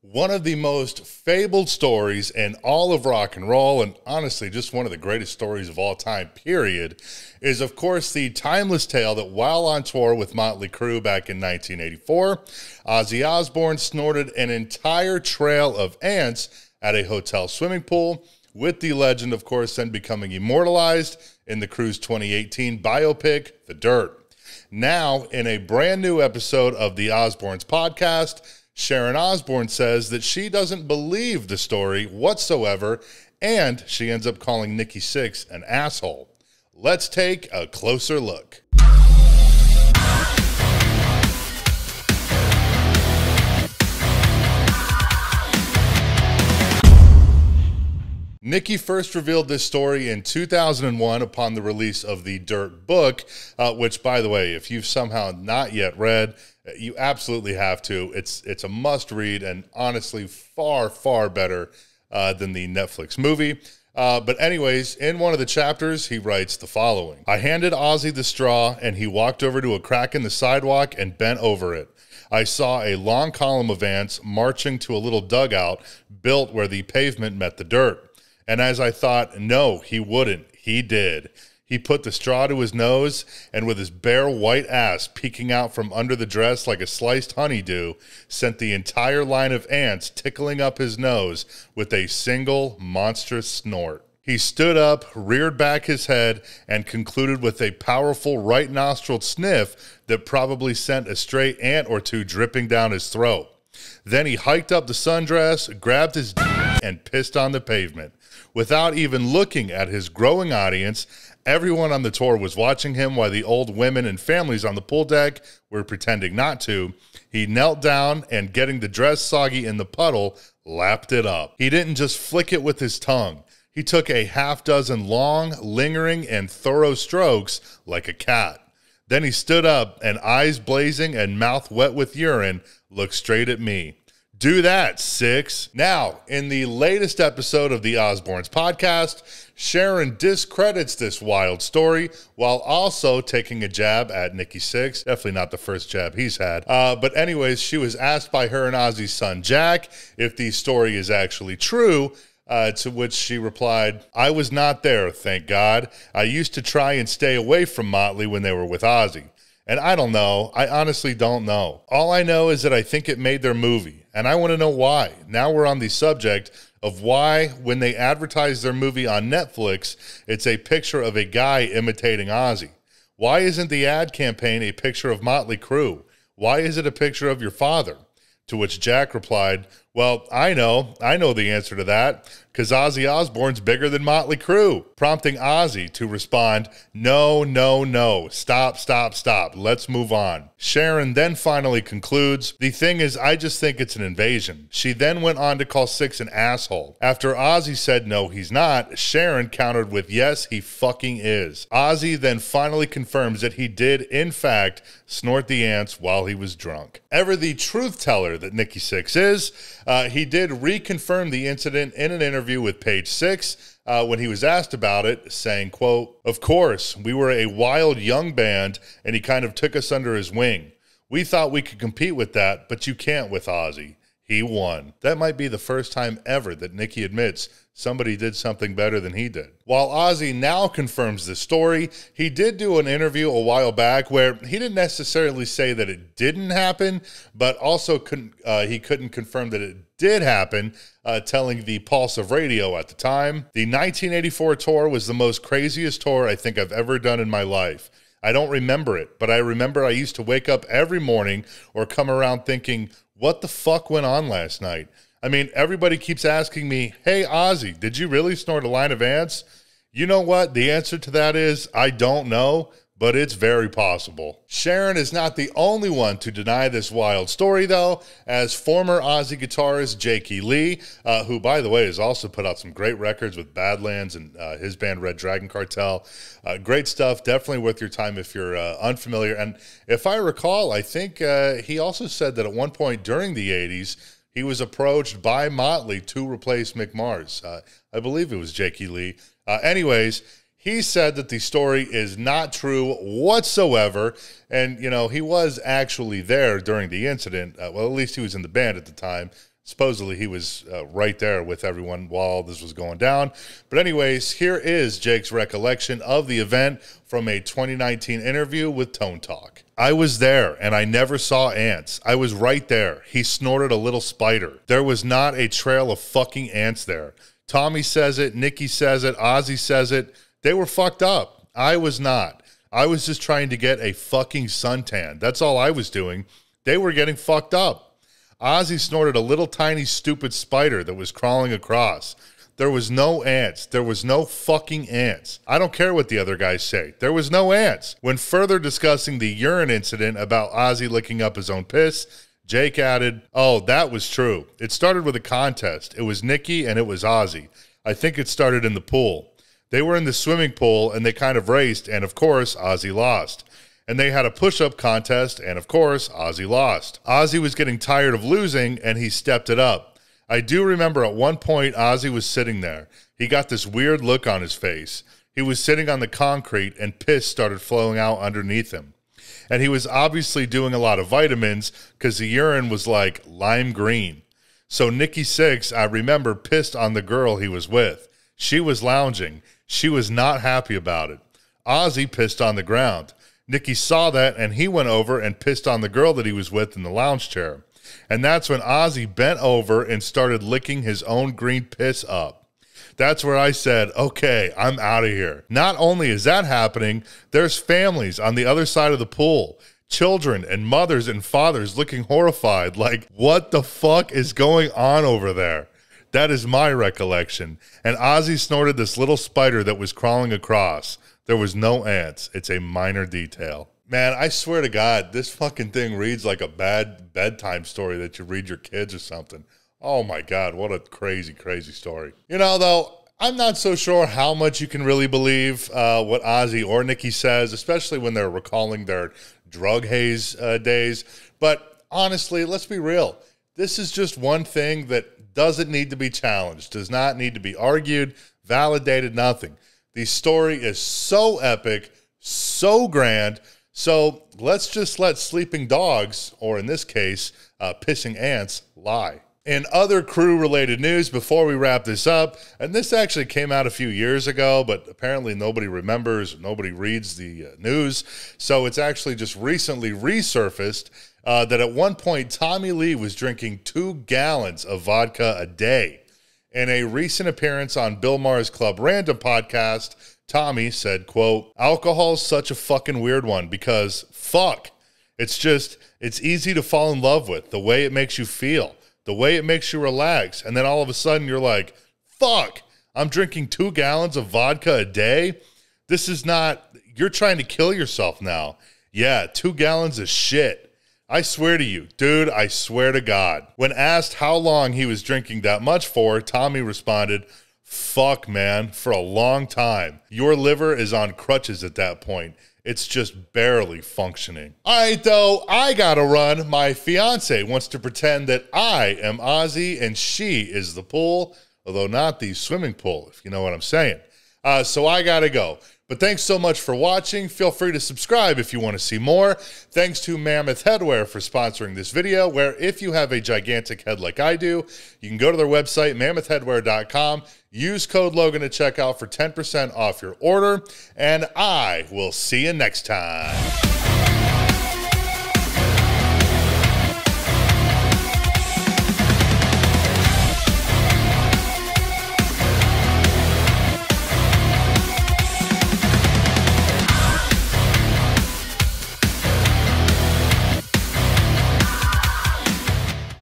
One of the most fabled stories in all of rock and roll, and honestly, just one of the greatest stories of all time, period, is of course the timeless tale that while on tour with Motley Crue back in 1984, Ozzy Osbourne snorted an entire trail of ants at a hotel swimming pool, with the legend, of course, then becoming immortalized in the Crue's 2018 biopic, The Dirt. Now, in a brand new episode of the Osbournes podcast, Sharon Osbourne says that she doesn't believe the story whatsoever, and she ends up calling Nikki Sixx an asshole. Let's take a closer look. Nikki first revealed this story in 2001 upon the release of the Dirt book, uh, which, by the way, if you've somehow not yet read, you absolutely have to. It's it's a must read, and honestly, far far better uh, than the Netflix movie. Uh, but anyways, in one of the chapters, he writes the following: I handed Ozzy the straw, and he walked over to a crack in the sidewalk and bent over it. I saw a long column of ants marching to a little dugout built where the pavement met the dirt. And as I thought, no, he wouldn't, he did. He put the straw to his nose, and with his bare white ass peeking out from under the dress like a sliced honeydew, sent the entire line of ants tickling up his nose with a single monstrous snort. He stood up, reared back his head, and concluded with a powerful right nostril sniff that probably sent a stray ant or two dripping down his throat. Then he hiked up the sundress, grabbed his and pissed on the pavement. Without even looking at his growing audience, everyone on the tour was watching him while the old women and families on the pool deck were pretending not to. He knelt down and, getting the dress soggy in the puddle, lapped it up. He didn't just flick it with his tongue. He took a half dozen long, lingering, and thorough strokes like a cat. Then he stood up and, eyes blazing and mouth wet with urine, looked straight at me. Do that, Sixx. Now, in the latest episode of the Osbournes podcast, Sharon discredits this wild story while also taking a jab at Nikki Sixx. Definitely not the first jab he's had. Uh, but, anyways, she was asked by her and Ozzy's son, Jack, if the story is actually true. Uh, to which she replied, I was not there, thank God. I used to try and stay away from Motley when they were with Ozzy. And I don't know. I honestly don't know. All I know is that I think it made their movie. And I want to know why. Now we're on the subject of why, when they advertise their movie on Netflix, it's a picture of a guy imitating Ozzy. Why isn't the ad campaign a picture of Motley Crue? Why is it a picture of your father? To which Jack replied, Well, I know. I know the answer to that because Ozzy Osbourne's bigger than Motley Crue, prompting Ozzy to respond, No, no, no. Stop, stop, stop. Let's move on. Sharon then finally concludes, The thing is, I just think it's an invasion. She then went on to call Sixx an asshole. After Ozzy said, No, he's not, Sharon countered with, Yes, he fucking is. Ozzy then finally confirms that he did, in fact, snort the ants while he was drunk. Ever the truth teller that Nikki Sixx is, uh, he did reconfirm the incident in an interview with Page Six uh, when he was asked about it, saying, "quote Of course, we were a wild young band, and he kind of took us under his wing. We thought we could compete with that, but you can't with Ozzy. He won. That might be the first time ever that Nikki admits somebody did something better than he did. While Ozzy now confirms this story, he did do an interview a while back where he didn't necessarily say that it didn't happen, but also couldn't uh, he couldn't confirm that it did happen, uh, telling the Pulse of Radio at the time. The 1984 tour was the most craziest tour I think I've ever done in my life. I don't remember it, but I remember I used to wake up every morning or come around thinking, what the fuck went on last night? I mean, everybody keeps asking me, hey, Ozzy, did you really snort a line of ants? You know what? The answer to that is I don't know, but it's very possible. Sharon is not the only one to deny this wild story, though, as former Ozzy guitarist Jakey Lee, uh, who, by the way, has also put out some great records with Badlands and uh, his band Red Dragon Cartel. Uh, great stuff. Definitely worth your time if you're uh, unfamiliar. And if I recall, I think uh, he also said that at one point during the 80s, he was approached by Motley to replace Mick Mars. Uh, I believe it was Jakey Lee. Anyways, he said that the story is not true whatsoever. And, you know, he was actually there during the incident. Uh, well, at least he was in the band at the time. supposedly he was uh, right there with everyone while this was going down. But, anyways, here is Jake's recollection of the event from a 2019 interview with Tone Talk. I was there and I never saw ants. I was right there. He snorted a little spider. There was not a trail of fucking ants there. Tommy says it, Nikki says it, Ozzy says it. They were fucked up. I was not. I was just trying to get a fucking suntan. That's all I was doing. They were getting fucked up. Ozzy snorted a little tiny stupid spider that was crawling across. There was no ants. There was no fucking ants. I don't care what the other guys say. There was no ants. When further discussing the urine incident about Ozzy licking up his own piss, Jake added, Oh, that was true. It started with a contest. It was Nikki and it was Ozzy. I think it started in the pool. They were in the swimming pool and they kind of raced, and of course, Ozzy lost and they had a push up contest, and of course, Ozzy lost. Ozzy was getting tired of losing, and he stepped it up. I do remember at one point, Ozzy was sitting there. He got this weird look on his face. He was sitting on the concrete, and piss started flowing out underneath him. And he was obviously doing a lot of vitamins because the urine was like lime green. So Nikki Sixx, I remember, pissed on the girl he was with. She was lounging. She was not happy about it. Ozzy pissed on the ground. Nikki saw that and he went over and pissed on the girl that he was with in the lounge chair. And that's when Ozzy bent over and started licking his own green piss up. That's where I said, okay, I'm out of here. Not only is that happening, there's families on the other side of the pool, children and mothers and fathers looking horrified, like, what the fuck is going on over there? That is my recollection. And Ozzy snorted this little spider that was crawling across. There was no ants. It's a minor detail. Man, I swear to God, this fucking thing reads like a bad bedtime story that you read your kids or something. Oh my God, what a crazy, crazy story. You know, though, I'm not so sure how much you can really believe uh, what Ozzy or Nikki says, especially when they're recalling their drug haze uh, days. But honestly, let's be real. This is just one thing that doesn't need to be challenged, does not need to be argued, validated, nothing. The story is so epic, so grand. So let's just let sleeping dogs, or in this case, uh, pissing ants, lie. In other Crue related news, before we wrap this up, and this actually came out a few years ago, but apparently nobody remembers, nobody reads the uh, news. So it's actually just recently resurfaced uh, that at one point Tommy Lee was drinking two gallons of vodka a day. In a recent appearance on Bill Maher's Club Random podcast, Tommy said, quote, alcohol's such a fucking weird one because fuck. It's just, it's easy to fall in love with the way it makes you feel, the way it makes you relax. And then all of a sudden you're like, fuck, I'm drinking two gallons of vodka a day. This is not, you're trying to kill yourself now. Yeah, two gallons of shit. I swear to you, dude, I swear to God. When asked how long he was drinking that much for, Tommy responded, Fuck, man, for a long time. Your liver is on crutches at that point. It's just barely functioning. All right, though, I gotta run. My fiance wants to pretend that I am Ozzy and she is the pool, although not the swimming pool, if you know what I'm saying. Uh, so I gotta go. But thanks so much for watching. Feel free to subscribe if you want to see more. Thanks to Mammoth Headwear for sponsoring this video, where if you have a gigantic head like I do, you can go to their website, mammothheadwear.com, use code Logan at checkout for 10% off your order, and I will see you next time.